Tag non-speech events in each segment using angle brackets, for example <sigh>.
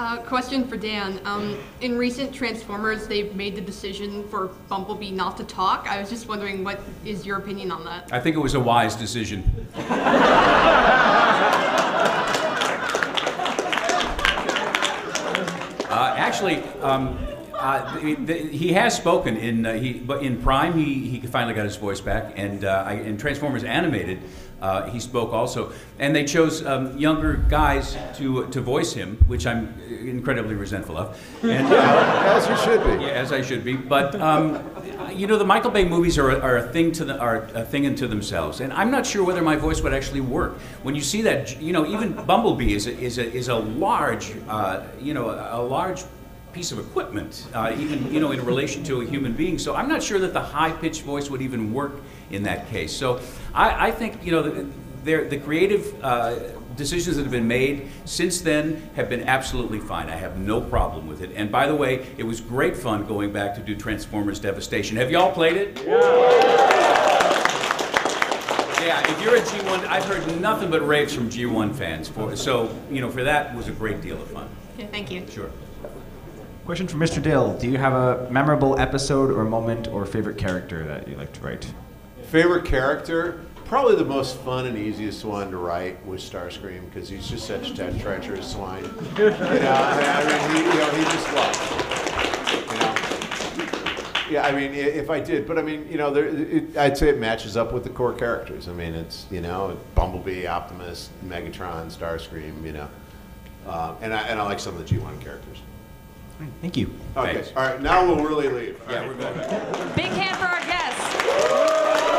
Uh, question for Dan. Um, in recent Transformers, they've made the decision for Bumblebee not to talk. I was just wondering, what is your opinion on that? I think it was a wise decision. <laughs> Uh, actually, um, uh, the, the, he has spoken in uh, he, but in Prime he, he finally got his voice back, and uh, I, in Transformers Animated uh, he spoke also, and they chose um, younger guys to to voice him, which I'm incredibly resentful of, and uh, As you should be. yeah, as I should be. But um, you know, the Michael Bay movies are, are a thing to the, are a thing unto themselves, and I'm not sure whether my voice would actually work. When you see that, you know, even Bumblebee is a, is a, is a large, uh, you know, a large piece of equipment, uh, even you know, in relation to a human being. So I'm not sure that the high-pitched voice would even work in that case. So I, I think you know, the, the, the creative. Uh, decisions that have been made since then have been absolutely fine. I have no problem with it. And by the way, it was great fun going back to do Transformers Devastation. Have y'all played it? Yeah. Yeah, if you're a G1, I've heard nothing but raves from G1 fans. For, so, you know, for that was a great deal of fun. Okay, thank you. Sure. Question for Mr. Dille. Do you have a memorable episode or moment or favorite character that you like to write? Favorite character? Probably the most fun and easiest one to write was Starscream because he's just such a treacherous swine. You know, I mean, he, you know, he just was. You know. Yeah, I mean, if I did, but I mean, you know, there, it, I'd say it matches up with the core characters. I mean, it's you know, Bumblebee, Optimus, Megatron, Starscream. You know, uh, and I and I like some of the G1 characters. Thank you. Okay, Thanks. all right, now we'll really leave. All Yeah, right. we're good. Big hand for our guests.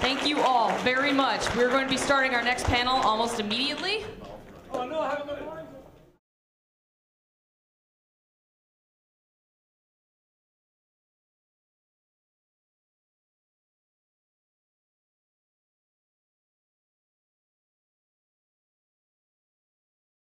Thank you all very much. We're going to be starting our next panel almost immediately. Oh no,